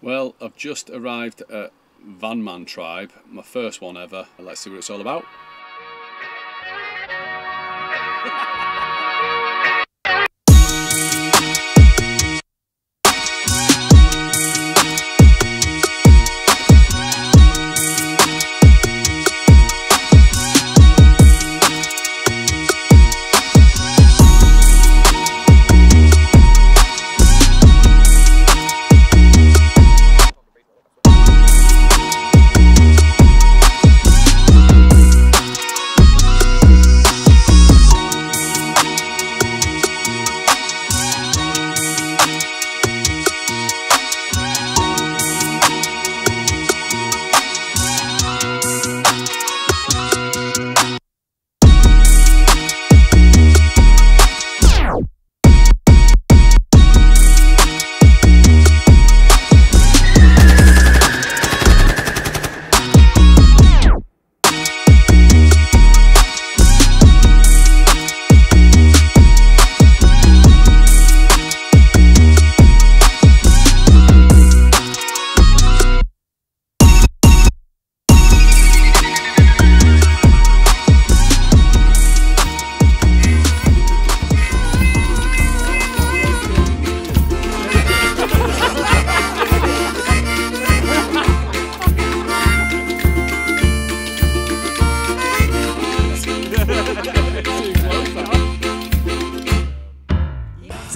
Well, I've just arrived at Van Man Tribe, my first one ever. Let's see what it's all about.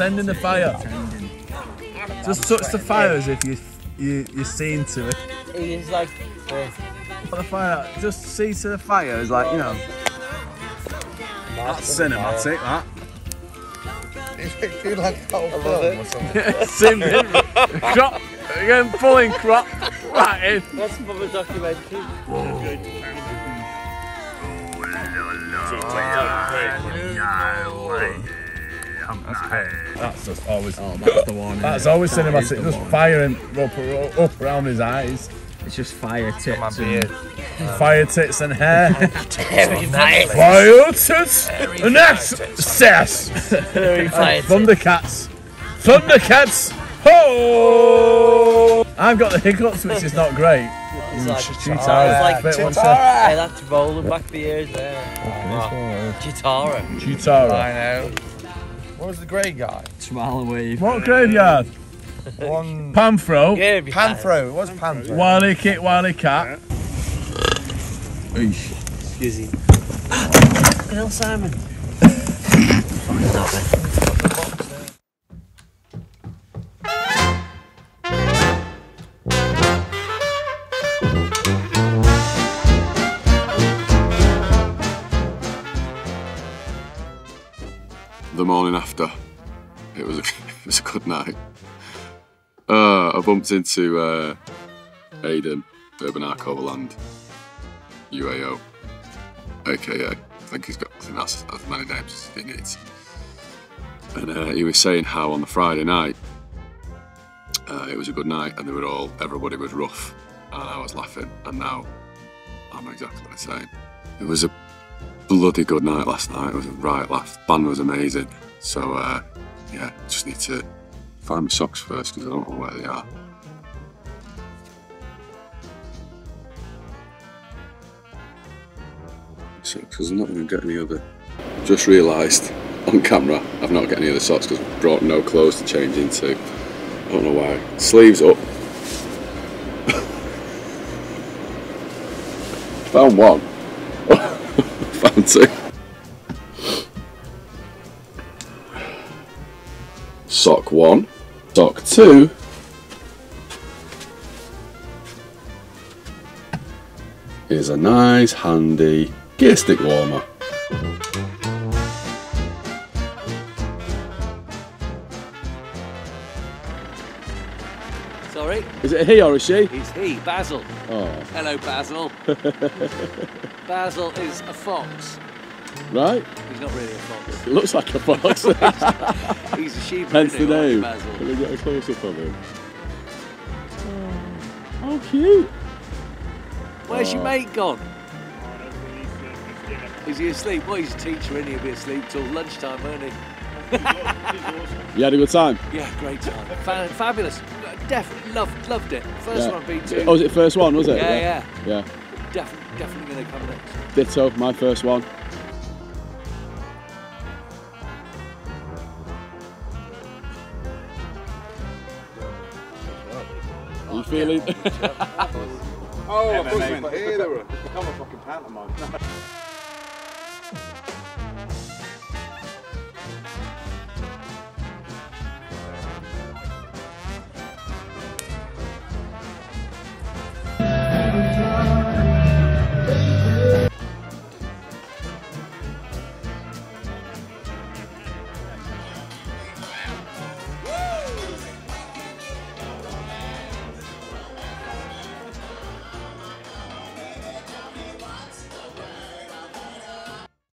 Tending the fire. Just touch the fire as if you you you're seeing to it. He's like, uh, Put the fire. Just see to the fire is like you know. That's cinematic. That. It feel like a whole film or something. Sim- crop. Again, pulling crop. Right in. that's from a documentary. That's just always. Oh, that's the one. That's innit? always That is cinematic. the Just one. firing up, up around his eyes. It's just fire tits. My and- beard. Fire tits and hair. Very nice. Fire tits and access. Uh, Thundercats. Thundercats. Ho! I've got the hiccups, which is not great. It's mm, like, Cheetara. it's like Bit one Hey, that's rolling back the ears there. Oh, Cheetara. Cheetara. I know. What was the grey guy? Swallow wave. What graveyard? One Panthro. Yeah, Panthro. It was Panthro. Wily Kit, Wily Cat. Excuse me. Bill Simon. The morning after, it was a, it was a good night. Uh, I bumped into uh, Aidan, Urban Arc Overland, UAO, aka, I think he's got, I think that's as many names as he needs. And uh, he was saying how on the Friday night, uh, it was a good night and they were all, everybody was rough and I was laughing and now I'm exactly the same. It was a bloody good night last night. It was a right laugh. Band was amazing. So uh, yeah, just need to find my socks first because I don't know where they are. Because I'm not going to get any other. Just realised on camera I've not got any other socks because I've brought no clothes to change into. I don't know why. Sleeves up. Found one. Two. Sock one. Sock two. Is a nice handy gear stick warmer. Sorry, Is it a he or a she? he's he, Basil. Oh, Hello, Basil. Basil is a fox. right. He's not really a fox. It looks like a fox. He's a sheep. Hence the name. Basil. Can we get a close up of him? Oh, how cute. Where's your Oh. mate gone? Is he asleep? Well, he's a teacher, and he'll be asleep till lunchtime, won't he? You had a good time? Yeah, great time. Fa- fabulous. definitely loved loved it. First Yeah. one beat two. Oh, was it first one, was it? yeah, yeah, Yeah. Definitely, definitely going to come next. Ditto, my first one. Are you feeling? Oh, I thought you meant here. Become a fucking pantomime.